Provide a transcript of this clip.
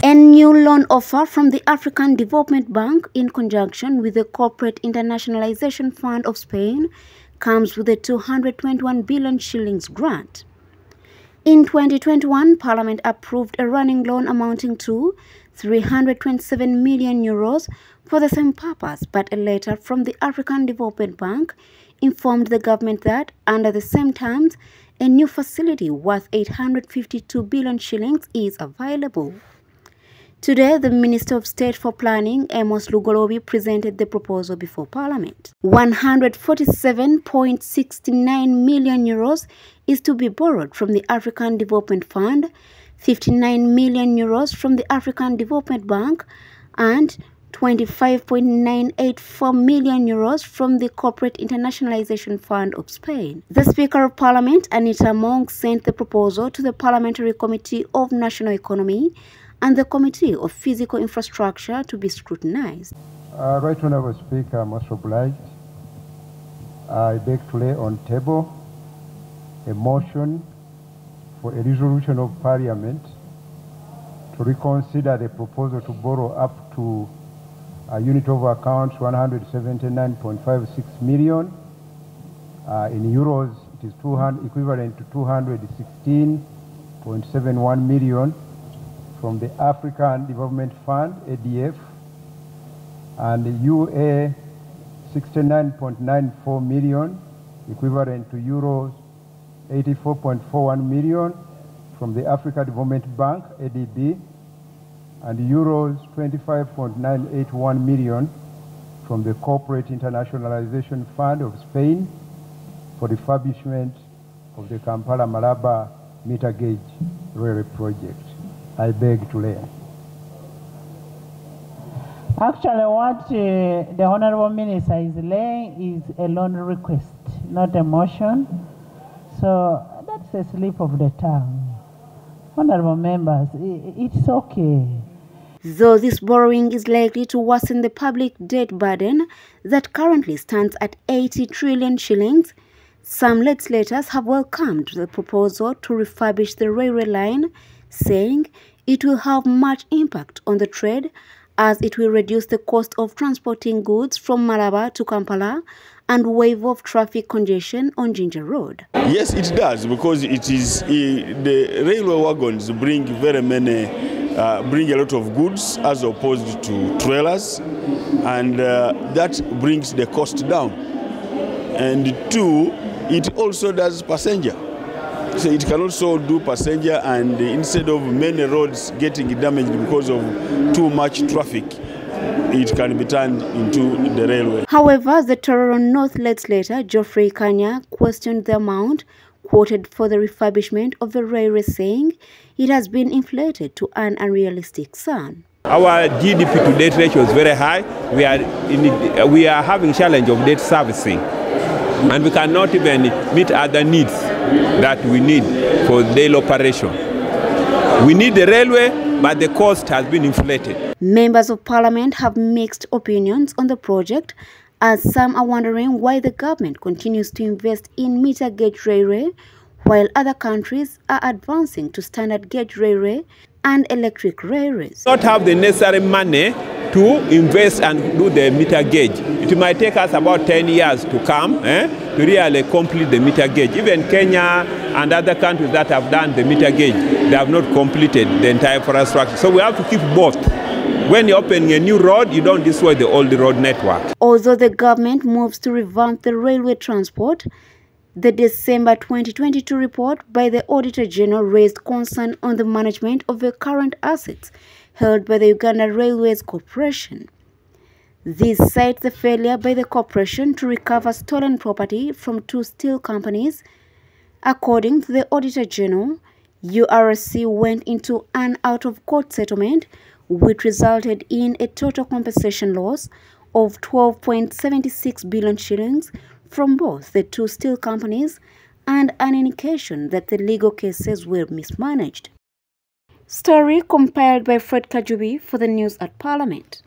A new loan offer from the African Development Bank in conjunction with the Corporate Internationalization Fund of Spain comes with a 221 billion shillings grant. In 2021, Parliament approved a running loan amounting to 327 million euros for the same purpose, but a letter from the African Development Bank informed the government that, under the same terms, a new facility worth 852 billion shillings is available. Today, the Minister of State for Planning, Amos Lugoloobi, presented the proposal before Parliament. 147.69 million euros is to be borrowed from the African Development Fund, 59 million euros from the African Development Bank, and 25.984 million euros from the Corporate Internationalization Fund of Spain. The Speaker of Parliament, Anita Among, sent the proposal to the Parliamentary Committee of National Economy and the Committee of Physical Infrastructure to be scrutinized. Uh, right Honorable Speaker, most obliged. I beg to lay on table a motion for a resolution of Parliament to reconsider the proposal to borrow up to a unit of account 179.56 million. Uh, in euros, it is 200, equivalent to 216.71 million from the African Development Fund, ADF, and the UA 69.94 million, equivalent to euros 84.41 million from the Africa Development Bank, ADB, and euros 25.981 million from the Corporate Internationalization Fund of Spain for the refurbishment of the Kampala-Malaba meter gauge railway project. I beg to lay. Actually, what uh, the Honorable Minister is laying is a loan request, not a motion. So that's a slip of the tongue. Honorable members, it's okay. Though this borrowing is likely to worsen the public debt burden that currently stands at 80 trillion shillings, some legislators have welcomed the proposal to refurbish the railway line, saying it will have much impact on the trade as it will reduce the cost of transporting goods from Malaba to Kampala and wave off traffic congestion on Jinja Road. Yes, it does because it is the railway wagons bring very many, uh, bring a lot of goods as opposed to trailers, and uh, that brings the cost down. And two, it also does passenger. So it can also do passenger and instead of many roads getting damaged because of too much traffic, it can be turned into the railway. However, the Tororo North legislator, Geoffrey Ekanya, questioned the amount quoted for the refurbishment of the railway, saying it has been inflated to an unrealistic sum. Our GDP to debt ratio is very high. We are, in, we are having challenge of debt servicing and we cannot even meet other needs that we need for daily operation. We need the railway, but the cost has been inflated. Members of parliament have mixed opinions on the project as some are wondering why the government continues to invest in meter gauge railway while other countries are advancing to standard gauge railway and electric railways. Not have the necessary money to invest and do the meter gauge. It might take us about 10 years to come eh, to really complete the meter gauge. Even Kenya and other countries that have done the meter gauge, they have not completed the entire infrastructure. So we have to keep both. When you're opening a new road, you don't destroy the old road network. Although the government moves to revamp the railway transport, the December 2022 report by the Auditor General raised concern on the management of the current assets held by the Uganda Railways Corporation. This cites the failure by the corporation to recover stolen property from two steel companies. According to the Auditor General, URC went into an out-of-court settlement which resulted in a total compensation loss of 12.76 billion shillings from both the two steel companies and an indication that the legal cases were mismanaged. Story compiled by Fred Kajubi for the news at Parliament.